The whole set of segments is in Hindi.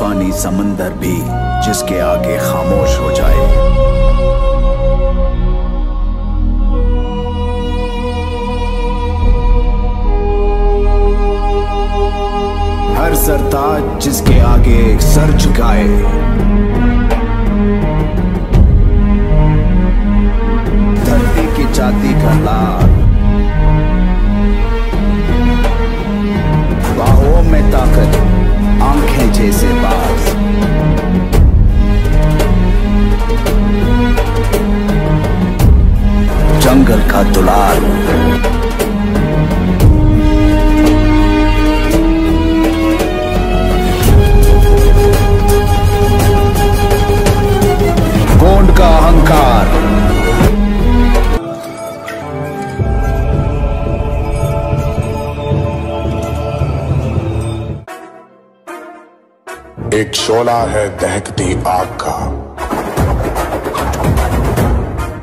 तूफानी समंदर भी जिसके आगे खामोश हो जाए। हर सरताज जिसके आगे सर झुकाए। धरती की जाति का लाल। बाहों में ताकत आँखें जैसे एक शोला है दहकती आग का।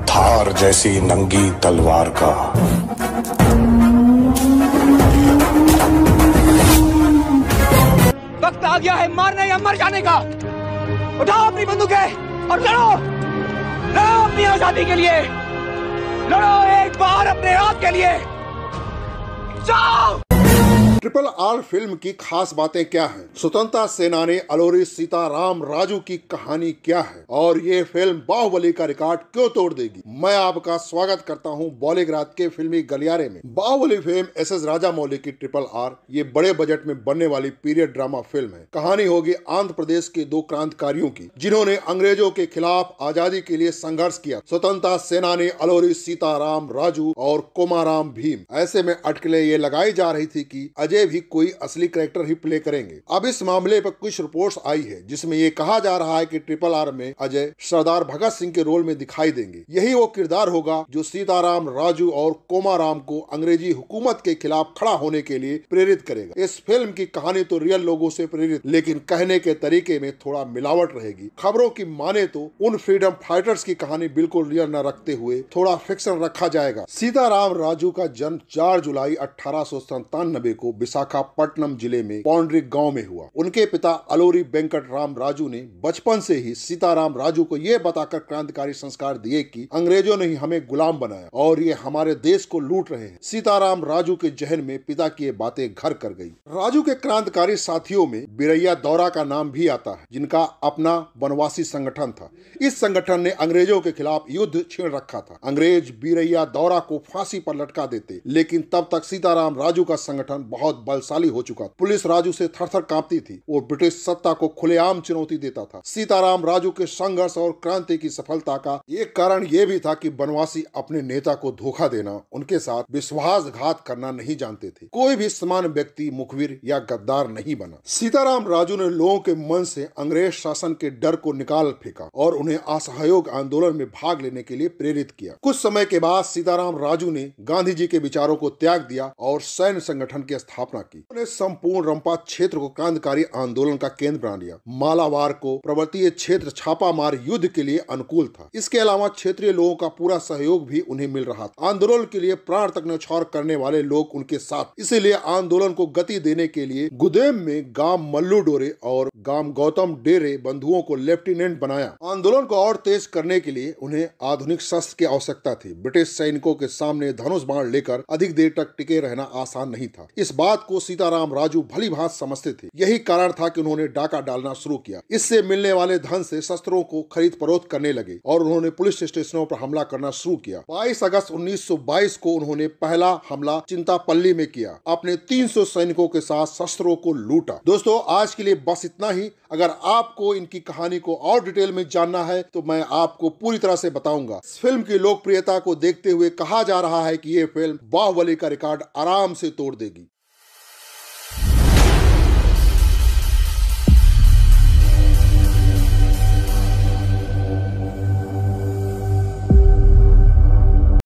थार जैसी नंगी तलवार का। वक्त आ गया है मारने या मर जाने का। उठाओ अपनी बंदूकें और लड़ो। लड़ो अपनी आज़ादी के लिए। लड़ो एक बार अपने आप के लिए। जाओ! ट्रिपल आर फ़िल्म की खास बातें क्या हैं? स्वतंत्रता सेनानी अलोरी सीताराम राजू की कहानी क्या है? और ये फ़िल्म बाहुबली का रिकॉर्ड क्यों तोड़ देगी? मैं आपका स्वागत करता हूँ बॉलीग्राज के फिल्मी गलियारे में। Baahubali film S S Rajamouli की ट्रिपल आर, ये बड़े बजट में बनने वाली पीरियड ड्रामा फ़िल्म है। कहानी होगी आंध्र प्रदेश के दो क्रांतिकारियों की, जिन्होंने अंग्रेज़ों के खिलाफ आज़ादी के लिए संघर्ष किया। स्वतंत्रता सेनानी अलोरी सीताराम राजू और कोमाराम भीम। ऐसे में अटकले ये लगाई जा रही थी की अजय भी कोई असली कैरेक्टर ही प्ले करेंगे। अब इस मामले पर कुछ रिपोर्ट्स आई है, जिसमें ये कहा जा रहा है कि ट्रिपल आर में अजय सरदार भगत सिंह के रोल में दिखाई देंगे। यही वो किरदार होगा जो सीताराम, राजू और कोमाराम को अंग्रेज़ी हुकूमत के खिलाफ खड़ा होने के लिए प्रेरित करेगा। इस फ़िल्म की कहानी तो रियल लोगों से प्रेरित, लेकिन कहने के तरीके में थोड़ा मिलावट रहेगी। खबरों की माने तो उन फ्रीडम फाइटर्स की कहानी बिल्कुल रियल न रखते हुए थोड़ा फिक्शन रखा जाएगा। सीताराम, राजू का जन्म 4 जुलाई अठारह को विशाखापट्टनम ज़िले में पौंड्रिक गाँव में हुआ। उनके पिता अलोरी वेंकट राम राजू ने बचपन से ही सीताराम राजू को यह बताकर क्रांतिकारी संस्कार दिए कि अंग्रेज़ों ने ही हमें गुलाम बनाया और ये हमारे देश को लूट रहे हैं। सीताराम राजू के जहन में पिता की ये बातें घर कर गई। राजू के क्रांतिकारी साथियों में बिरैया दौरा का नाम भी आता है, जिनका अपना वनवासी संगठन था। इस संगठन ने अंग्रेज़ों के खिलाफ युद्ध छेड़ रखा था। अंग्रेज़ बिरैया दौरा को फांसी पर लटका देते, लेकिन तब तक सीताराम राजू का संगठन बहुत बलशाली हो चुका पुलिस राजू से थर थर कांपती थी। वो ब्रिटिश सत्ता को खुलेआम चुनौती देता था। सीताराम राजू के संघर्ष और क्रांति की सफलता का एक कारण ये भी था कि बनवासी अपने नेता को धोखा देना, उनके साथ विश्वासघात करना नहीं जानते थे। कोई भी समान व्यक्ति, मुखबिर या गद्दार नहीं बना। सीताराम राजू ने लोगों के मन से अंग्रेज़ शासन के डर को निकाल फेंका और उन्हें असहयोग आंदोलन में भाग लेने के लिए प्रेरित किया। कुछ समय के बाद सीताराम राजू ने गांधी जी के विचारों को त्याग दिया और सैन्य संगठन की स्थापना की। उन्होंने संपूर्ण रंपा क्षेत्र को क्रांतिकारी आंदोलन का केंद्र बना लिया। मालावार को पर्वतीय क्षेत्र छापामार युद्ध के लिए अनुकूल था। इसके अलावा क्षेत्रीय लोगों का पूरा सहयोग भी उन्हें मिल रहा था। आंदोलन के लिए प्राण तक न्यौछावर करने वाले लोग उनके साथ। इसीलिए आंदोलन को गति देने के लिए गुदेम में गाँव मल्लू डोरे और गाँव गौतम डेरे बंधुओं को लेफ्टिनेंट बनाया। आंदोलन को और तेज करने के लिए उन्हें आधुनिक शस्त्र की आवश्यकता थी। ब्रिटिश सैनिकों के सामने धनुष बाण लेकर अधिक देर तक टिके रहना आसान नहीं था। इस बात को सीताराम राजू भली भांत समझते थे। यही कारण था कि उन्होंने डाका डालना शुरू किया। इससे मिलने वाले धन से शस्त्रों को खरीद फरोख्त करने लगे और उन्होंने पुलिस स्टेशनों पर हमला करना शुरू किया। 22 अगस्त 1922 को उन्होंने पहला हमला चिंतापल्ली में किया। अपने 300 सैनिकों के साथ शस्त्रों को लूटा। दोस्तों, आज के लिए बस इतना ही। अगर आपको इनकी कहानी को और डिटेल में जानना है तो मैं आपको पूरी तरह से बताऊँगा। फ़िल्म की लोकप्रियता को देखते हुए कहा जा रहा है कि ये फ़िल्म बाहुबली का रिकॉर्ड आराम से तोड़ देगी।